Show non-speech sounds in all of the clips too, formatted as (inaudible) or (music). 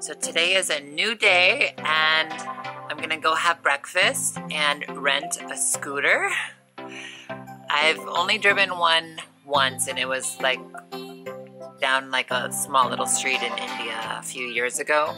So today is a new day and I'm gonna go have breakfast and rent a scooter. I've only driven one once and it was like down like a small little street in India a few years ago.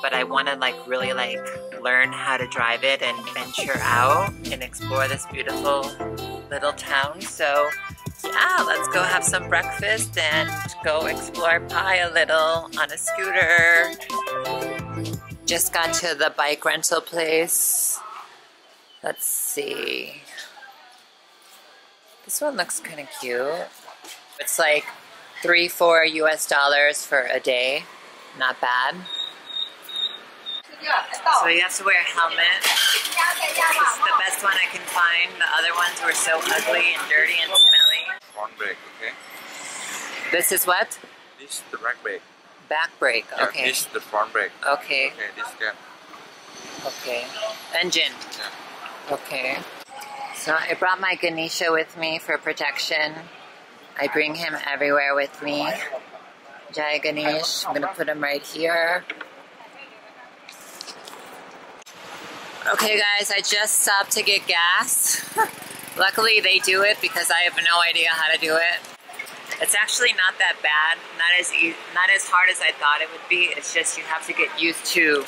But I wanna like really like learn how to drive it and venture out and explore this beautiful little town. So go have some breakfast and go explore Pai a little on a scooter. Just got to the bike rental place. Let's see. This one looks kind of cute. It's like three, four US dollars for a day. Not bad. So you have to wear a helmet. This is the best one I can find. The other ones were so ugly and dirty and smelly. Front brake, okay? This is what? This is the back brake. Back brake. Yeah, Okay. This is the front brake. Okay. Okay, this gap. Okay. Engine. Yeah. Okay. So I brought my Ganesha with me for protection. I bring him everywhere with me. Jai Ganesh. I'm gonna put him right here. Okay guys, I just stopped to get gas. (laughs) Luckily they do it because I have no idea how to do it. It's actually not that bad, not as e not as hard as I thought it would be. It's just you have to get used to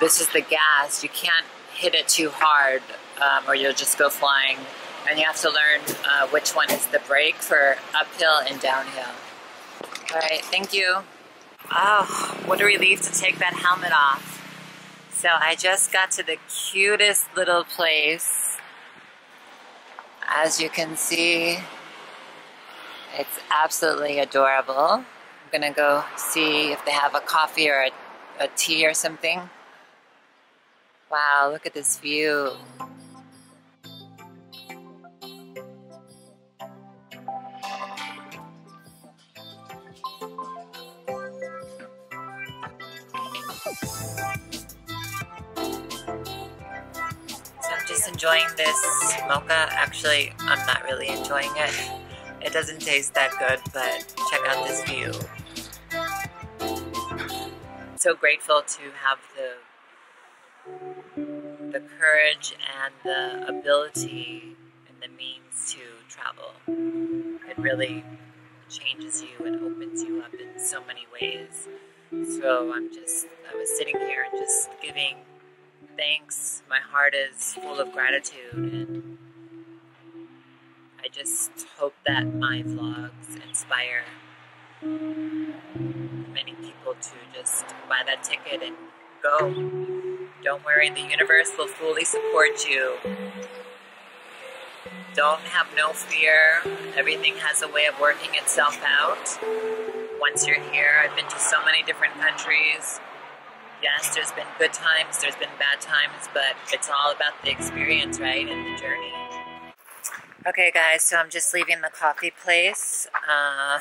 this is the gas. You can't hit it too hard um, or you'll just go flying. And you have to learn uh, which one is the brake for uphill and downhill. All right, thank you. Oh, what a relief to take that helmet off. So I just got to the cutest little place. As you can see, it's absolutely adorable. I'm gonna go see if they have a coffee or a, a tea or something. Wow, look at this view. Enjoying this mocha. Actually, I'm not really enjoying it. (laughs) It doesn't taste that good, but check out this view. So grateful to have the the courage and the ability and the means to travel. It really changes you and opens you up in so many ways. So I'm just, I was sitting here and just giving thanks. My heart is full of gratitude and I just hope that my vlogs inspire many people to just buy that ticket and go. Don't worry, the universe will fully support you. Don't have no fear. Everything has a way of working itself out. Once you're here, I've been to so many different countries. Yes, there's been good times, there's been bad times, but it's all about the experience, right, and the journey. Okay, guys, so I'm just leaving the coffee place. Uh,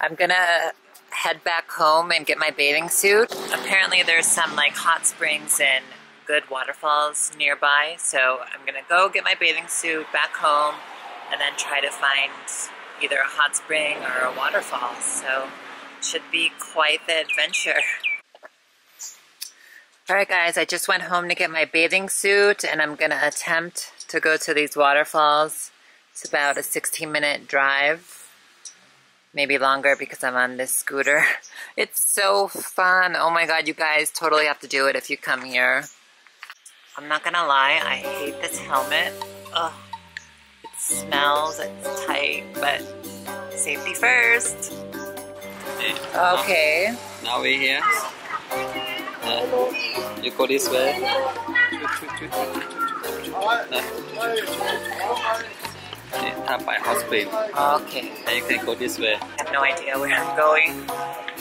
I'm gonna head back home and get my bathing suit. Apparently there's some like hot springs and good waterfalls nearby, so I'm gonna go get my bathing suit back home and then try to find either a hot spring or a waterfall. So should be quite the adventure. (laughs) Alright guys, I just went home to get my bathing suit and I'm gonna attempt to go to these waterfalls. It's about a 16 minute drive maybe longer because I'm on this scooter. (laughs) It's so fun. Oh my god, you guys totally have to do it if you come here. I'm not gonna lie, I hate this helmet. Ugh, it smells, it's tight, but safety first. Okay. Now we're here. You go this way. By. Okay. And you can go this way. I have no idea where I'm going,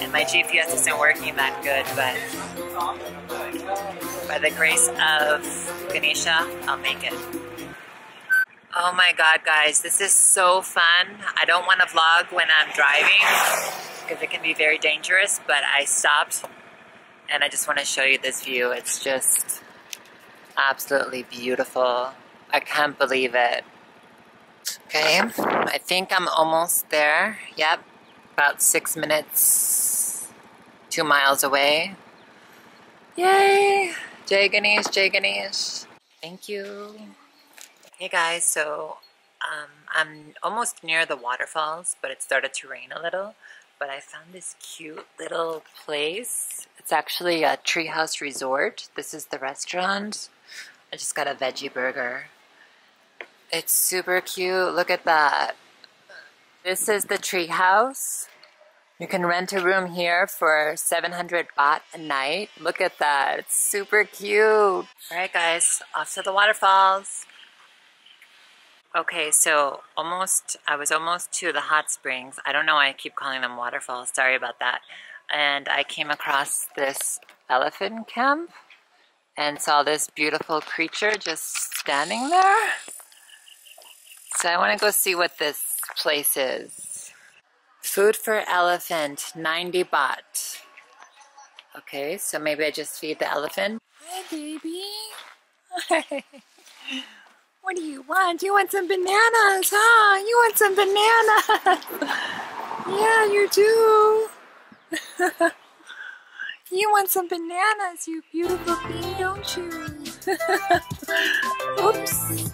and my GPS isn't working that good, but by the grace of Ganesha, I'll make it. Oh my god, guys, this is so fun. I don't want to vlog when I'm driving because it can be very dangerous, but I stopped and I just want to show you this view. It's just absolutely beautiful. I can't believe it. Okay, I think I'm almost there. Yep, about six minutes two miles away. Yay! Jai Ganesh, Jai Ganesh. Thank you. Hey guys, so um, I'm almost near the waterfalls, but it started to rain a little. But I found this cute little place. It's actually a treehouse resort. This is the restaurant. I just got a veggie burger. It's super cute. Look at that. This is the treehouse. You can rent a room here for 700 baht a night. Look at that. It's super cute. All right, guys, off to the waterfalls. Okay, so almost, I was almost to the hot springs. I don't know why I keep calling them waterfalls. Sorry about that. And I came across this elephant camp and saw this beautiful creature just standing there. So I want to go see what this place is. Food for elephant, 90 baht. Okay, so maybe I just feed the elephant. Hi, baby. (laughs) what do you want? You want some bananas, huh? You want some bananas? (laughs) yeah, you do. (laughs) you want some bananas, you beautiful thing, don't you? (laughs) Oops.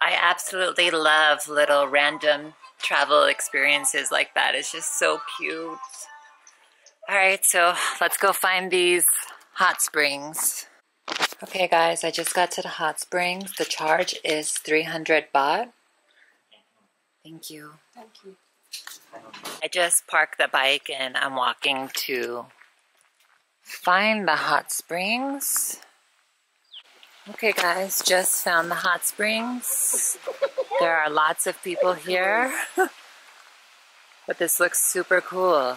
I absolutely love little random travel experiences like that. It's just so cute. All right, so let's go find these hot springs. Okay, guys, I just got to the hot springs. The charge is 300 baht. Thank you. Thank you. I just parked the bike and I'm walking to find the hot springs. Okay, guys, just found the hot springs. There are lots of people here, (laughs) but this looks super cool.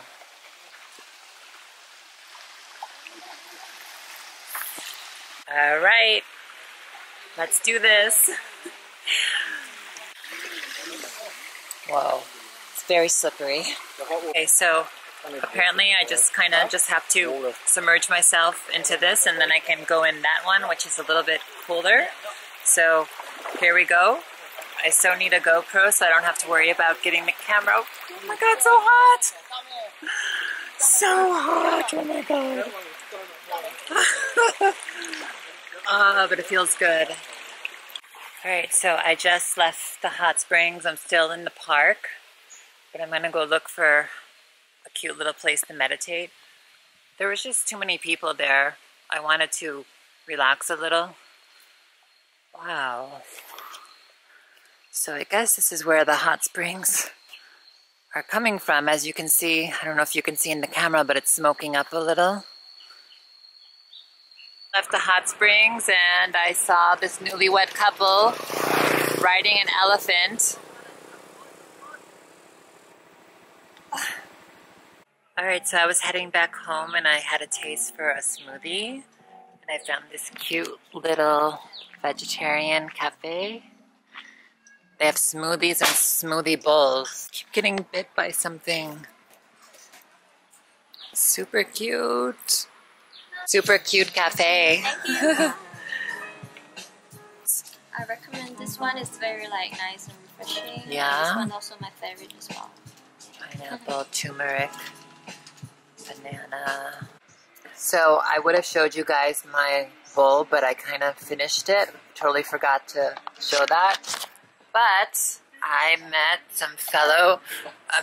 All right, let's do this. (laughs) Whoa, it's very slippery. Okay, so apparently I just kind of just have to submerge myself into this and then I can go in that one, which is a little bit cooler. So here we go. I so need a GoPro so I don't have to worry about getting the camera. Oh my god, so hot! (laughs) So hot, oh my god. (laughs) Ah, but it feels good. Alright, so I just left the hot springs. I'm still in the park, but I'm gonna go look for cute little place to meditate. There was just too many people there. I wanted to relax a little. Wow. So I guess this is where the hot springs are coming from. As you can see, I don't know if you can see in the camera, but it's smoking up a little. Left the hot springs and I saw this newlywed couple riding an elephant. All right, so I was heading back home and I had a taste for a smoothie. And I found this cute little vegetarian cafe. They have smoothies and smoothie bowls. Keep getting bit by something. Super cute. Super cute cafe. Thank (laughs) you. I recommend this one. It's very like nice and refreshing. Yeah. This one also my favorite as well. Pineapple, turmeric, banana. So I would have showed you guys my bowl, but I kind of finished it. Totally forgot to show that. But I met some fellow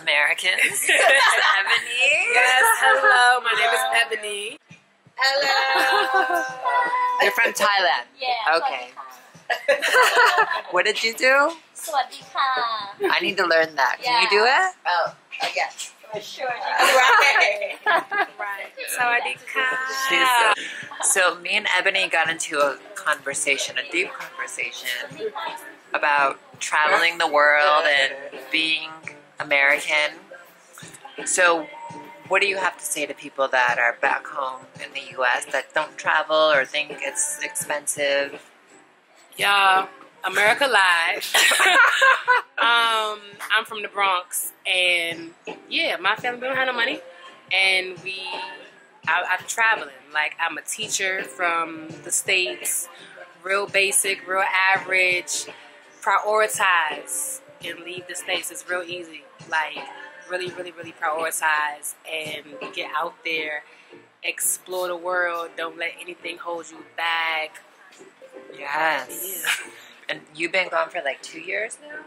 Americans. (laughs) Ebony. Yes, hello. My name is Ebony. Hello. You're from Thailand? Yeah. Okay. (laughs) what did you do? Swadika. I need to learn that. Can yeah. you do it? Oh, yes. Sure. Right. right. Sawadika. She's- so me and Ebony got into a conversation, a deep conversation about traveling the world and being American. So what do you have to say to people that are back home in the US that don't travel or think it's expensive? Y'all, America live. (laughs) Um, I'm from the Bronx, and yeah, my family don't have no money, and we, I, I'm traveling. Like I'm a teacher from the states, real basic, real average. Prioritize and leave the states. It's real easy. Like really, really, really prioritize and get out there, explore the world. Don't let anything hold you back. Yes. And you've been gone for like two years now?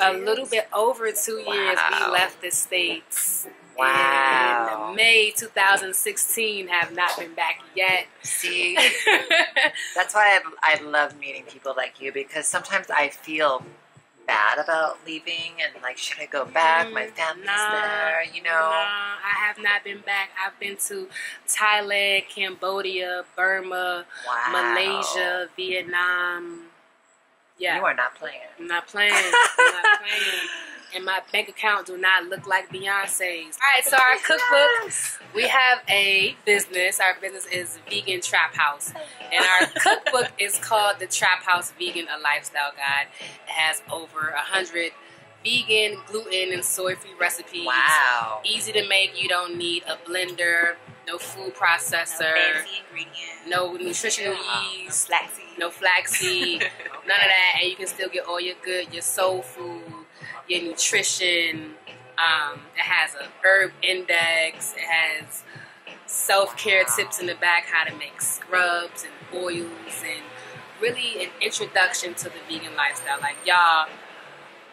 A little bit over two years, we left the states. Wow. In May 2016, have not been back yet. See, (laughs) that's why I, I love meeting people like you because sometimes I feel bad about leaving and like, should I go back? My mm, family's Nah, there, you know? Nah, I have not been back. I've been to Thailand, Cambodia, Burma, Wow. Malaysia, Vietnam. Yeah. You are not playing. I'm not playing. I'm not (laughs) playing. And my bank account do not look like Beyonce's. All right, so our cookbook, we have a business. Our business is Vegan Trap House. And our (laughs) cookbook is called The Trap House Vegan, a Lifestyle Guide. It has over a hundred vegan, gluten, and soy-free recipes. Wow. Easy to make. You don't need a blender, no food processor, no fancy ingredients. no nutritional Yeah. yeast, Flaxseed. no flaxseed, (laughs) none of that, and you can still get all your good, your soul food, your nutrition. Um, it has a herb index. It has self care tips in the back, how to make scrubs and oils, and really an introduction to the vegan lifestyle. Like y'all,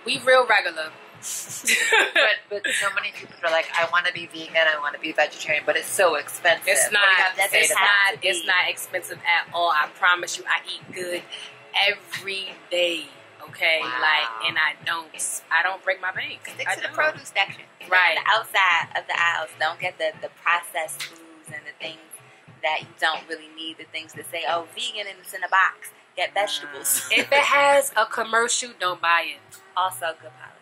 we real regular. (laughs) But, but so many people are like, I want to be vegan, I want to be vegetarian, but it's so expensive. It's What do you not. have to That say It's doesn't that? have not. It's not expensive at all. I promise you. I eat good every day. Okay, Wow. like, and I don't. I don't break my bank. Stick I to the don't. produce section. Right. The outside of the aisles. Don't get the, the processed foods and the things that you don't really need. The things that say, oh, vegan and it's in a box. Get vegetables. Ah. If it has a commercial, don't buy it. also good policy.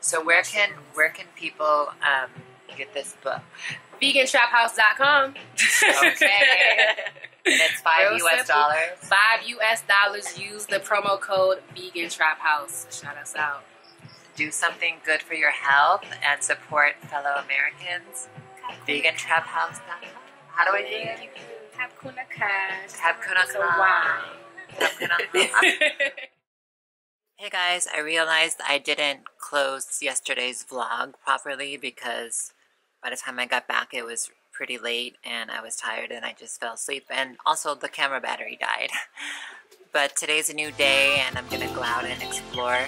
So where can where can people um, get this book? VeganTrapHouse.com. Okay. And it's five Real U.S. simple. dollars. Five US dollars. Use the promo code Vegan Trap House. Shout us out. Do something good for your health and support fellow Americans. VeganTrapHouse.com. How do I do it? Thank you. Tap kuna (laughs) cash. Tap kuna So cash. why? Hey guys, I realized I didn't close yesterday's vlog properly because by the time I got back it was pretty late and I was tired and I just fell asleep and also the camera battery died. (laughs) But today's a new day and I'm gonna go out and explore.